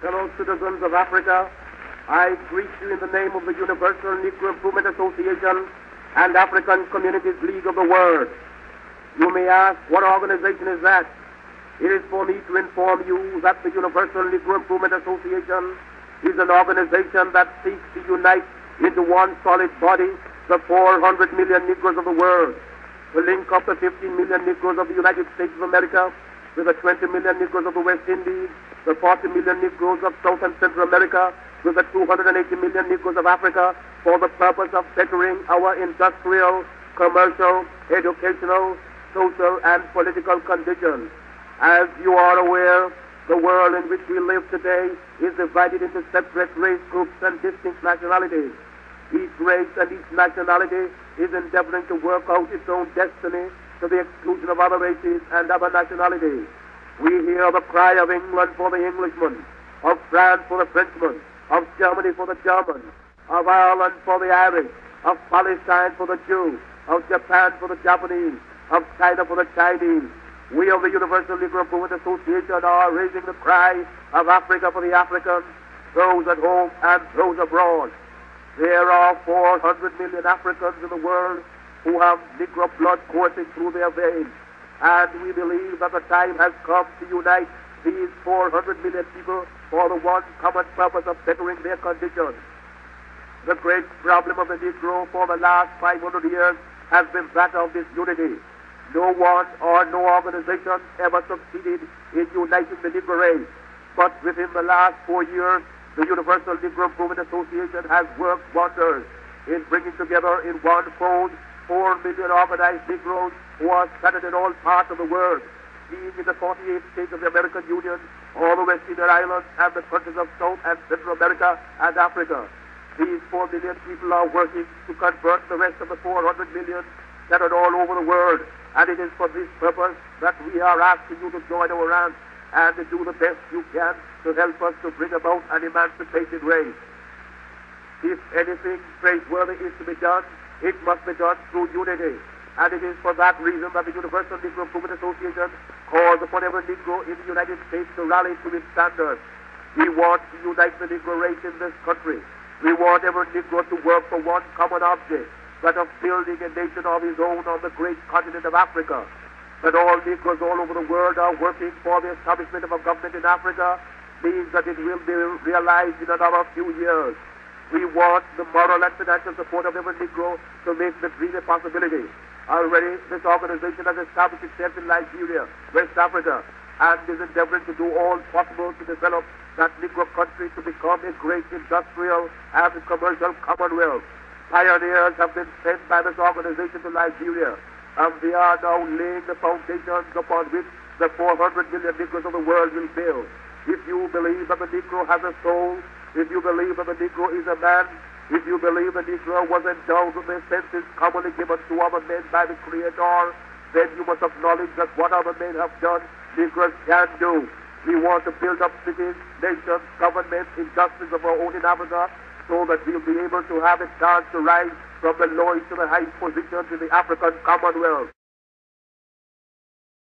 Fellow citizens of Africa, I greet you in the name of the Universal Negro Improvement Association and African Communities League of the World. You may ask, what organization is that? It is for me to inform you that the Universal Negro Improvement Association is an organization that seeks to unite into one solid body the 400 million Negroes of the world, to link up the 15 million Negroes of the United States of America with the 20 million Negroes of the West Indies, the 40 million Negroes of South and Central America, with the 280 million Negroes of Africa, for the purpose of bettering our industrial, commercial, educational, social, and political conditions. As you are aware, the world in which we live today is divided into separate race groups and distinct nationalities. Each race and each nationality is endeavoring to work out its own destiny to the exclusion of other races and other nationalities. We hear the cry of England for the Englishman, of France for the Frenchman, of Germany for the German, of Ireland for the Irish, of Palestine for the Jew, of Japan for the Japanese, of China for the Chinese. We of the Universal Negro Improvement Association are raising the cry of Africa for the Africans, those at home and those abroad. There are 400 million Africans in the world who have Negro blood coursing through their veins. And we believe that the time has come to unite these 400 million people for the one common purpose of bettering their condition. The great problem of the Negro for the last 500 years has been that of disunity. No one or no organization ever succeeded in uniting the Negro race. But within the last four years, the Universal Negro Improvement Association has worked wonders in bringing together in one fold four million organized Negroes who are scattered in all parts of the world, being in the 48 states of the American Union, all the West Indian Islands, and the countries of South and Central America and Africa. These four million people are working to convert the rest of the 400 million scattered all over the world. And it is for this purpose that we are asking you to join our ranks and to do the best you can to help us to bring about an emancipated race. If anything praiseworthy is to be done, it must be done through unity. And it is for that reason that the Universal Negro Improvement Association calls upon every Negro in the United States to rally to its standards. We want to unite the Negro race in this country. We want every Negro to work for one common object, that of building a nation of his own on the great continent of Africa. That all Negroes all over the world are working for the establishment of a government in Africa means that it will be realized in another few years. We want the moral and financial support of every Negro to make the dream a possibility. Already, this organization has established itself in Liberia, West Africa, and is endeavoring to do all possible to develop that Negro country to become a great industrial and commercial commonwealth. Pioneers have been sent by this organization to Liberia, and they are now laying the foundations upon which the 400 million Negroes of the world will build. If you believe that the Negro has a soul, if you believe that the Negro is a man, if you believe the Negro was endowed with the senses commonly given to other men by the Creator, then you must acknowledge that what other men have done, Negroes can do. We want to build up cities, nations, governments, industries of our own in Africa, so that we'll be able to have a chance to rise from the lowest to the highest positions in the African Commonwealth.